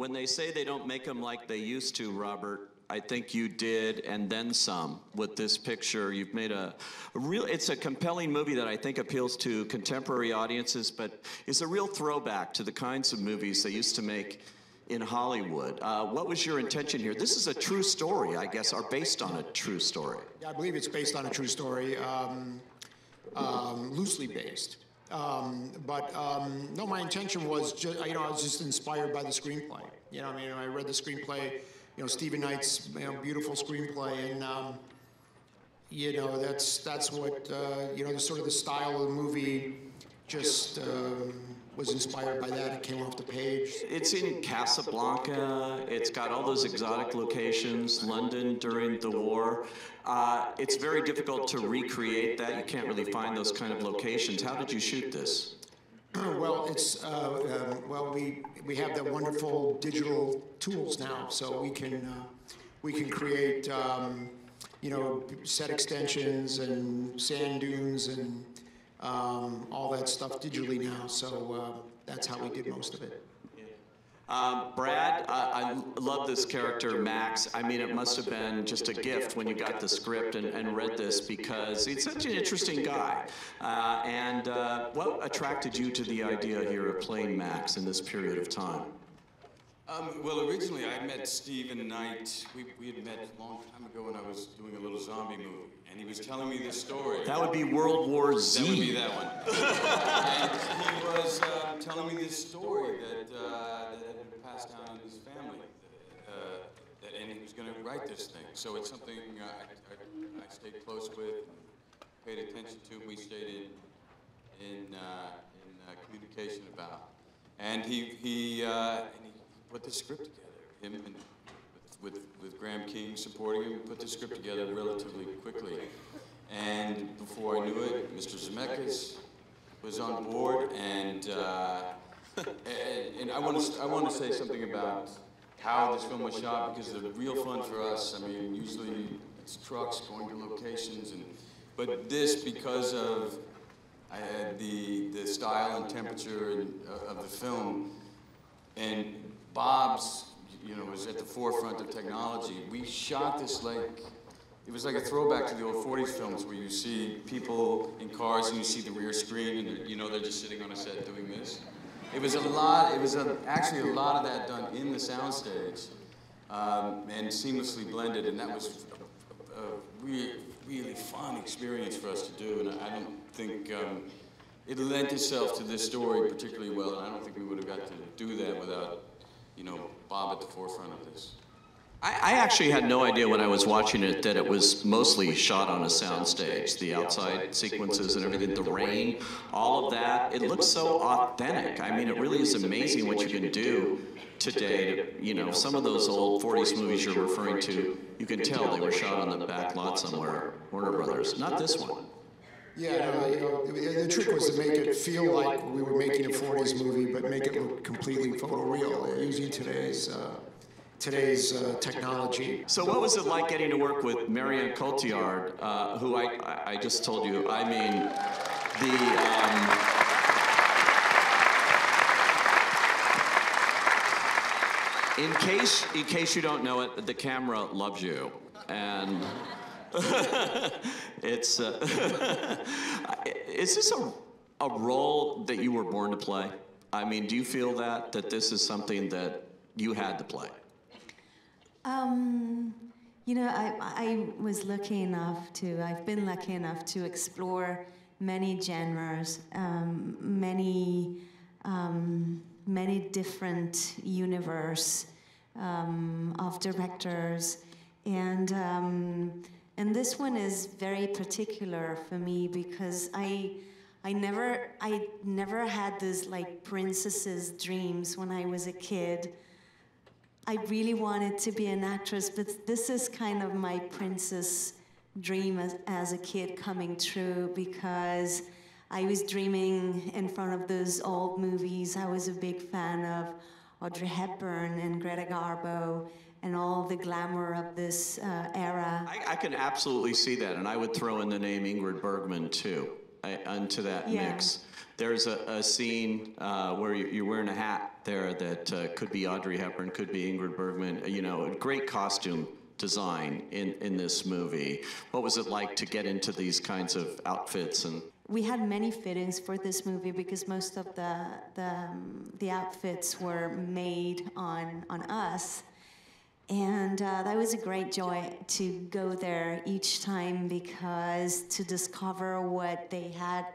When they say they don't make them like they used to, Robert, I think you did, and then some with this picture. You've made a, a real, it's a compelling movie that I think appeals to contemporary audiences, but is a real throwback to the kinds of movies they used to make in Hollywood. Uh, what was your intention here? This is a true story, I guess, or based on a true story. Yeah, I believe it's based on a true story, um, um, loosely based. Um, but um, no, my intention was just, you know, I was just inspired by the screenplay. You know, I mean, I read the screenplay, you know, Steven Knight's you know, beautiful screenplay, and um, you know, that's that's what uh, you know, the sort of the style of the movie just um, was inspired by that. It came off the page. It's in Casablanca. It's got all those exotic locations, London during the war. Uh, it's very difficult to recreate that. You can't really find those kind of locations. How did you shoot this? well, it's uh, uh, well, we we have the wonderful digital tools now, so we can uh, we can create um, you know set extensions and sand dunes and um, all that stuff digitally now. So uh, that's how we did most of it. Um, Brad, I love this character, Max. I mean, it must have been just a gift when you got the script and, and read this because he's such an interesting guy. Uh, and uh, what attracted you to the idea here of playing Max in this period of time? Um, well, originally I met Steven Knight. We, we had met a long time ago when I was doing a little zombie movie, and he was telling me this story. That would be World War Z. That would be that one. and he was uh, telling me this story that, uh, that had been passed down in his family, uh, that, and he was going to write this thing. So it's something uh, I, I, I, stayed close with, paid attention to. We stayed in in, uh, in uh, communication about, and he he. And he put the script together. Him and with, with, Graham King supporting him, put the script together relatively quickly. And before I knew it, Mr. Zemeckis was on board, and, uh, and, and, I want to I want to say something about how this film was shot because the real fun for us. I mean, usually it's trucks going to locations, and but this because of the the style and temperature and, uh, of the film, and Bob's, you know, was at the forefront of technology. We shot this like, it was like a throwback to the old 40s films where you see people in cars and you see the rear screen and you know they're just sitting on a set doing this. It was a lot, it was a, actually a lot of that done in the soundstage um, and seamlessly blended and that was a, a, really, really fun experience for us to do and I, I don't think, um, it lent itself to this story particularly well and I don't think we would have got to do that without you know, Bob at the forefront of this. I, I actually had no idea when I was watching it that it was mostly shot on a soundstage. The outside sequences and everything, the rain, all of that. It looks so authentic. I mean, it really is amazing what you can do today. To, you know, some of those old 40s movies you're referring to, you can tell they were shot on the back lot somewhere, Warner Brothers. Not this one. Yeah, no, you know, the, the trick was to make it feel like we were making a 40s movie, but make it look completely photoreal using today's uh, today's uh, technology. So what was it like getting to work with Marion Cotillard, uh, who I, I just told you, I mean, the... Um, in case, in case you don't know it, the camera loves you. And it's uh, is this a, a role that you were born to play? I mean, do you feel that that this is something that you had to play? Um, you know, I, I was lucky enough to, I've been lucky enough to explore many genres, um, many, um, many different universe um, of directors, and um, and this one is very particular for me because I, I never, I never had this like princess's dreams when I was a kid. I really wanted to be an actress, but this is kind of my princess dream as, as a kid coming true because I was dreaming in front of those old movies. I was a big fan of Audrey Hepburn and Greta Garbo and all the glamour of this uh, era. I, I, can absolutely see that, and I would throw in the name Ingrid Bergman too I, into that yeah. mix. There's a, a scene uh, where you, are wearing a hat there that uh, could be Audrey Hepburn, could be Ingrid Bergman. You know, a great costume design in, in this movie. What was it like to get into these kinds of outfits and we had many fittings for this movie because most of the the, um, the outfits were made on on us and uh, that was a great joy to go there each time because to discover what they had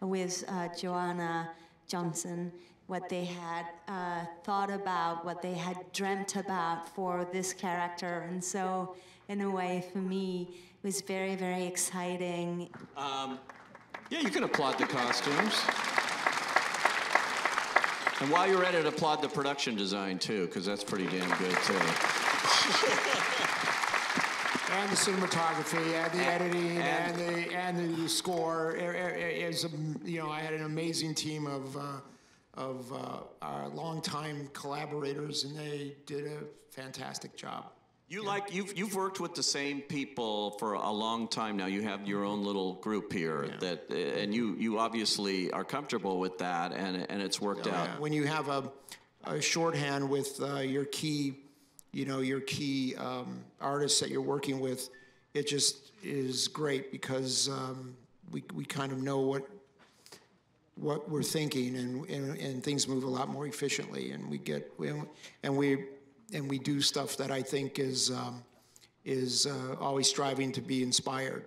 with uh, Joanna Johnston, what they had uh, thought about, what they had dreamt about for this character. And so, in a way, for me, it was very, very exciting. Um, yeah, you can applaud the costumes. And while you're at it, applaud the production design too, because that's pretty damn good too. and the cinematography, and the editing, and, and the and the score. Is you know, I had an amazing team of uh, of uh, our longtime collaborators, and they did a fantastic job. You yeah. like you've you've worked with the same people for a long time now. You have your own little group here yeah. that, and you you obviously are comfortable with that, and and it's worked oh, out. Yeah. When you have a, a shorthand with uh, your key you know, your key um, artists that you're working with, it just is great because um, we, we kind of know what what we're thinking and, and, and things move a lot more efficiently and we get and we and we do stuff that I think is um, is uh, always striving to be inspired.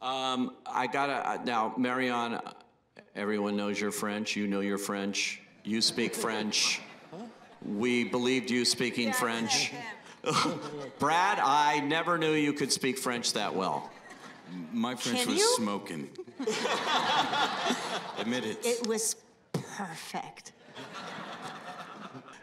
Um, I gotta uh, now, Marion. Everyone knows you're French. You know you're French. You speak French. We believed you speaking French. Brad, I never knew you could speak French that well. My French Can was you? smoking. Admit it. It was perfect.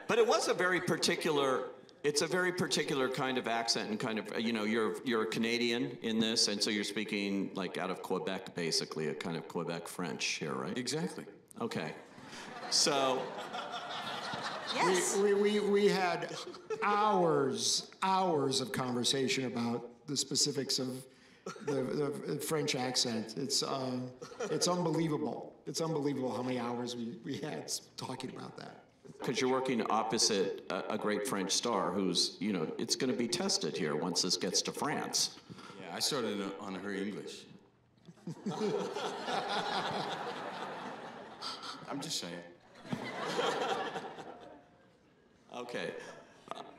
But it was a very particular it's a very particular kind of accent and kind of you know you're you're a Canadian in this and so you're speaking like out of Quebec basically a kind of Quebec French here right exactly okay so Yes. We, we, we, we had hours, hours of conversation about the specifics of the, the French accent. It's, um, it's unbelievable. It's unbelievable how many hours we, we had talking about that. Because you're working opposite a, a, great French star who's, you know, it's going to be tested here once this gets to France. Yeah, I started on her English. I'm just saying. Okay.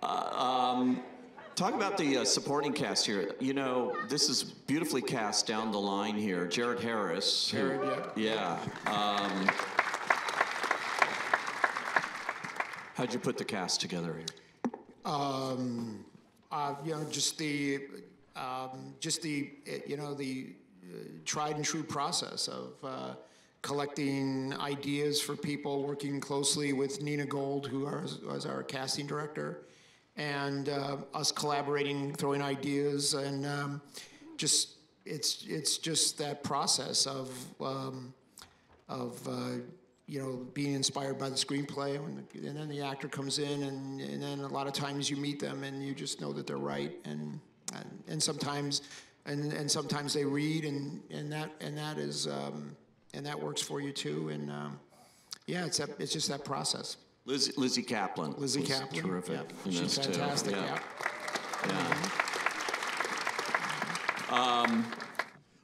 Uh, um, talk about the uh, supporting cast here. You know, this is beautifully cast down the line here. Jared Harris. Jared, yeah. Yeah. Um, how'd you put the cast together here? Um, uh, you know, just the, um, just the, you know, the uh, tried and true process of uh, collecting ideas for people, working closely with Nina Gold, who was our casting director, and uh, us collaborating, throwing ideas, and um, just it's it's just that process of um, of uh, you know being inspired by the screenplay, and, the, and, then the actor comes in, and, and then a lot of times you meet them, and you just know that they're right, and and, and sometimes. And, and sometimes they read, and, and that and that is um, and that works for you too. And um, yeah, it's that, it's just that process. Lizzie, Lizzy Caplan. Lizzy Caplan. Terrific. Yeah. She's fantastic. Too. Yeah. yeah. Um,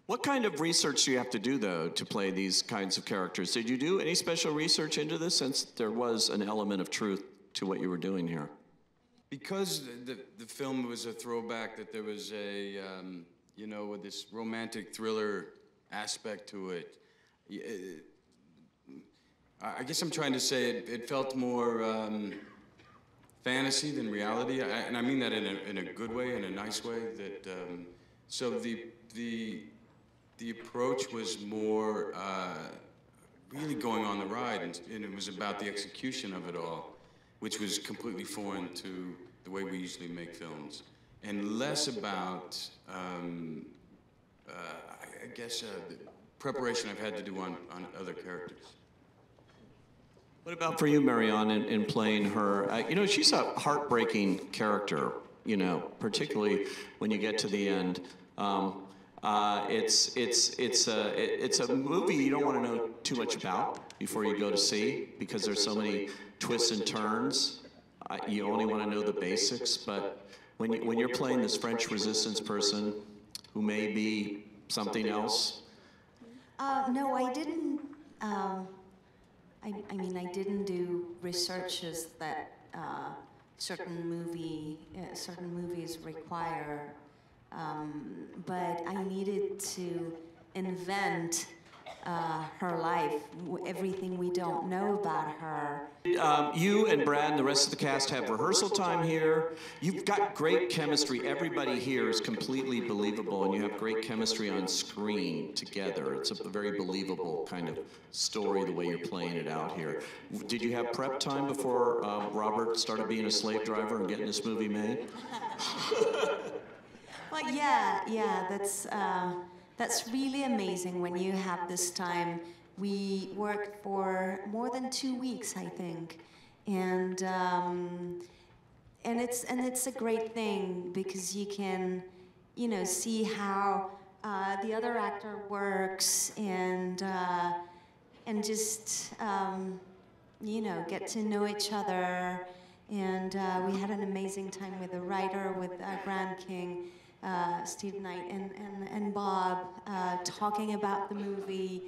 what kind of research do you have to do, though, to play these kinds of characters? Did you do any special research into this since there was an element of truth to what you were doing here? Because the, the film was a throwback, that there was a, um, you know, with this romantic thriller aspect to it, I guess I'm trying to say it, it felt more um, fantasy than reality, I, and I mean that in a, in a good way, in a nice way. That um, so the the the approach was more uh, really going on the ride, and, and, it was about the execution of it all, which was completely foreign to the way we usually make films, and less about, um, uh, I, I guess. Uh, preparation I've had to do on, on other characters. What about for you, Marion, in, in playing her? Uh, you know, she's a heartbreaking character, you know, particularly when you get to the end. Um, uh, it's, it's, it's, a, it's a movie you don't want to know too much about before you go to see because there's so many twists and turns. I, you only want to know the basics, but when, you, when you're playing this French resistance person who may be something else, Uh, no, I didn't. Um, I, I mean, I didn't do researches that uh, certain movie, uh, certain movies require. Um, but I needed to invent uh, her life, everything we don't know about her. Um, you and Brad and the rest of the cast have rehearsal time here. You've got great chemistry. Everybody here is completely believable, and you have great chemistry on screen together. It's a very believable kind of story the way you're playing it out here. Did you have prep time before uh, Robert started being a slave driver and getting this movie made? Well, yeah, yeah, that's uh, that's really amazing when you have this time. We worked for more than two weeks, I think, and um, and it's and it's a great thing because you can, you know, see how uh, the other actor works and uh, and just um, you know get to know each other. And uh, we had an amazing time with the writer, with uh, Graham King, uh, Steve Knight, and, and, and Bob, uh, talking about the movie,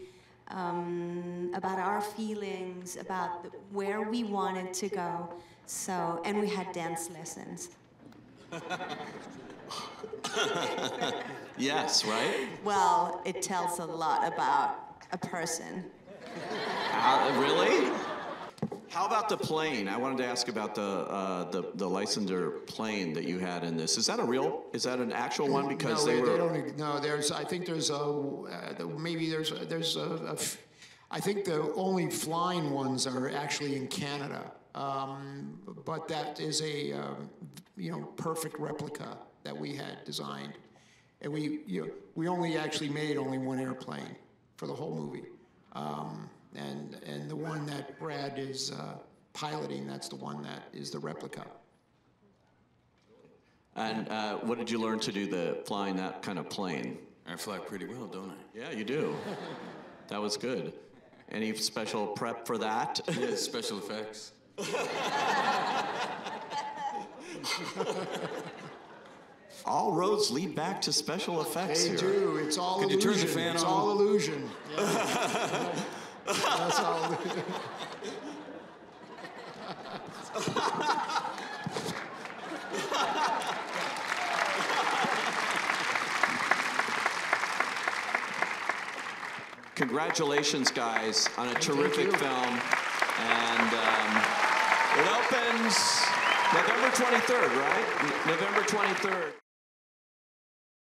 um, about our feelings, about the, where we wanted to go. So, and we had dance lessons. Yes, right? Well, it tells a lot about a person. Uh, really? How about the plane? I wanted to ask about the uh, the the Lysander plane that you had in this. Is that a real? Is that an actual one? Because no, they they, were. they don't. No, there's. I think there's a. Uh, maybe there's. A, there's a, a I think the only flying ones are actually in Canada. Um, but that is a um, you know perfect replica that we had designed, and we you know, we only actually made only one airplane for the whole movie, um, and and the one that Brad is uh, piloting, that's the one that is the replica. And uh, what did you learn to do the flying that kind of plane? I fly pretty well, don't I? Yeah, you do. that was good. Any special prep for that? Yeah, special effects. All roads lead back to special effects They here. do. It's all Could you illusion. turn the fan it's on? all illusion. Yeah. That's all. Congratulations, guys, on a terrific film. And um, it opens November 23rd, right? November 23rd.